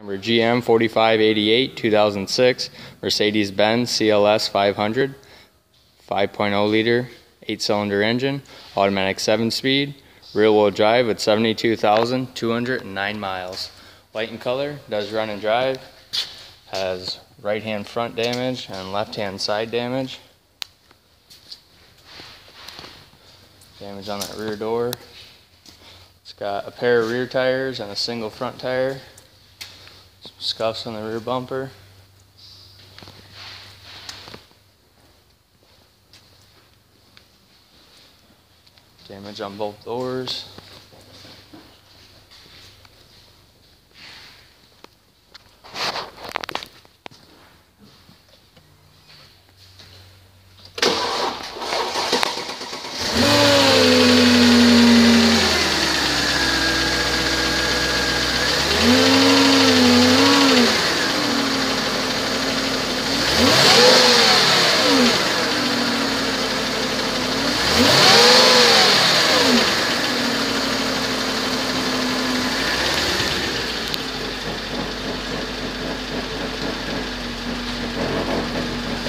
Number GM 4588 2006 Mercedes-Benz CLS 500 5.0 liter 8 cylinder engine automatic 7 speed rear wheel drive with 72,209 miles. White in color does run and drive has right hand front damage and left hand side damage. Damage on that rear door. It's got a pair of rear tires and a single front tire scuffs on the rear bumper. Damage on both doors.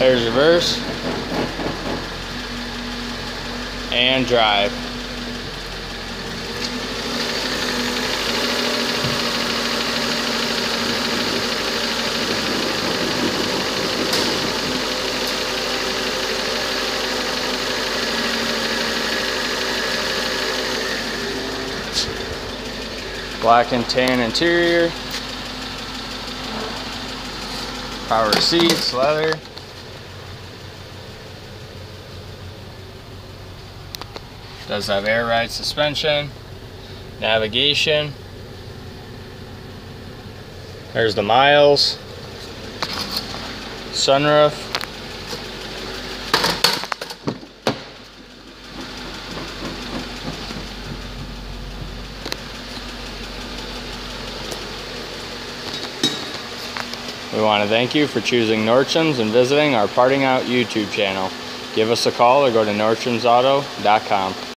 There's reverse and drive. Black and tan interior. Power seats, leather. Does have air ride suspension, navigation. There's the miles, sunroof. We want to thank you for choosing Nordstrom's and visiting our Parting Out YouTube channel. Give us a call or go to nordstromsauto.com.